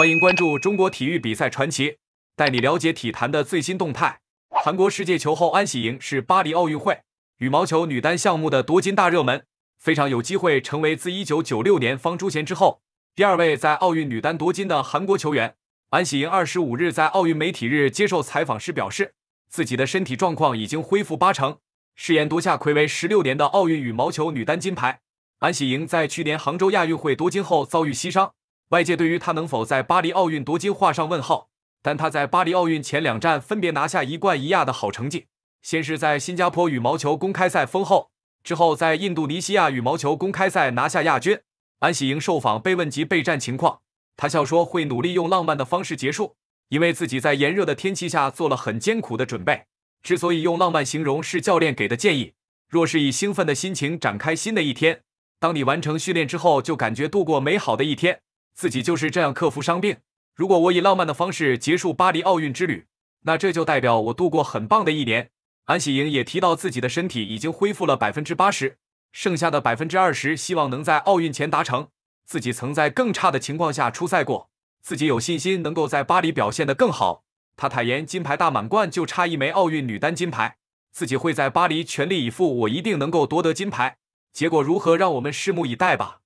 欢迎关注中国体育比赛传奇，带你了解体坛的最新动态。韩国世界球后安喜莹是巴黎奥运会羽毛球女单项目的夺金大热门，非常有机会成为自1996年方朱贤之后第二位在奥运女单夺金的韩国球员。安喜莹二十五日在奥运媒体日接受采访时表示，自己的身体状况已经恢复八成，誓言夺下魁违十六年的奥运羽毛球女单金牌。安喜莹在去年杭州亚运会夺金后遭遇膝伤。外界对于他能否在巴黎奥运夺金画上问号，但他在巴黎奥运前两站分别拿下一冠一亚的好成绩。先是在新加坡羽毛球公开赛封后，之后在印度尼西亚羽毛球公开赛拿下亚军。安喜莹受访被问及备战情况，他笑说会努力用浪漫的方式结束，因为自己在炎热的天气下做了很艰苦的准备。之所以用浪漫形容，是教练给的建议。若是以兴奋的心情展开新的一天，当你完成训练之后，就感觉度过美好的一天。自己就是这样克服伤病。如果我以浪漫的方式结束巴黎奥运之旅，那这就代表我度过很棒的一年。安喜莹也提到自己的身体已经恢复了百分之八十，剩下的百分之二十希望能在奥运前达成。自己曾在更差的情况下出赛过，自己有信心能够在巴黎表现得更好。他坦言，金牌大满贯就差一枚奥运女单金牌，自己会在巴黎全力以赴，我一定能够夺得金牌。结果如何，让我们拭目以待吧。